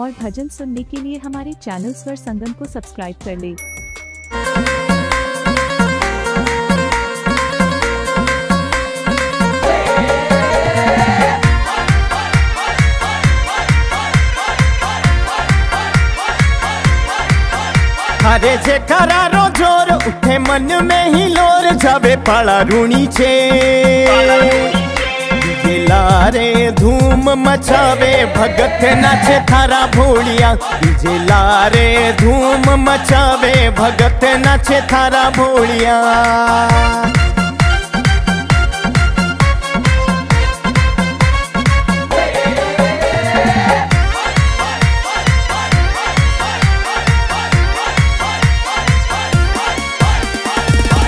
और भजन सुनने के लिए हमारे चैनल स्वर संगम को सब्सक्राइब कर ले। हरे जे करारो ज़ोर उठे मन में ही लोर जावे पाला रूणी छे। लारे धूम मचावे, भगत नाचे थारा भोलिया। जे लारे धूम मचावे, भगत नाचे थारा भोलिया।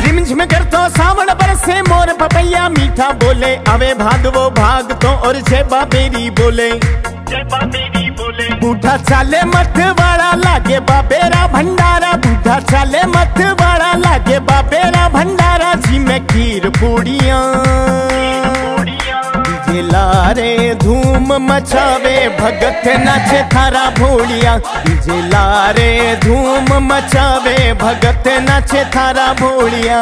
रिमझिम करतो सावण बरसे मोर पपैया मीठा बोले अवे भादवो भाग तो और जय बाबेरी बोले। बूढ़ा चाले मत वाला लागे बाबेरा भंडारा बूढ़ा चाले मत वाला लागे बाबेरा भंडारा जी में खीर पूड़िया। लारे धूम मचावे भगत नाचे थारा भोलिया। डीजे लारे धूम मचावे भगत नाचे थारा भोलिया।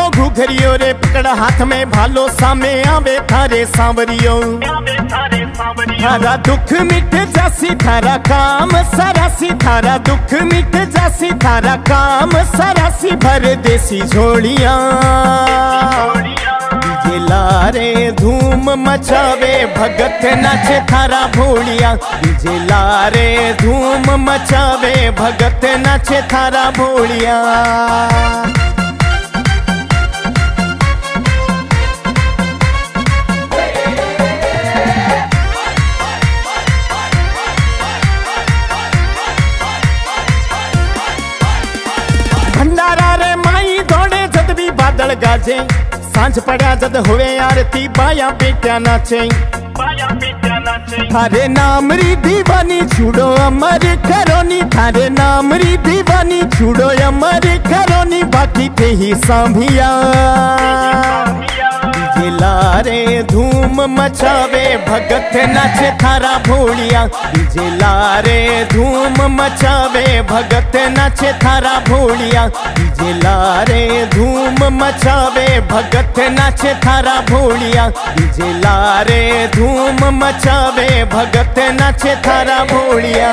देखो घुघरियो रे पकड़ा हाथ में, भालो सामे आवे थारे सांवरियो। थारा दुख मिट जासी, थारा काम सरासी, थारा दुख मिट जासी, थारा काम सरासी, भर देसी झोलियाँ। लारे धूम मचावे, भगत नाचे थारा भोलिया। डीजे लारे धूम मचावे, भगत नाचे थारा भोलिया। बादल गाजे साँझ पड़ा जद हुए आरती बाया बेटा नाचे थारे नाम री दीवानी छुड़ो अमर करोनी थारे नाम री दीवानी छुड़ो अमर करोनी बाकी थे ही सांभिया लारे धूम मचावे भगत नाचे थारा भोलिया डीजे लारे धूम मचावे भगत नाचे थारा भोलिया डीजे लारे मचावे भगत नाचे थारा भोलिया। डीजे लारे धूम मचावे भगत नाचे थारा भोलिया।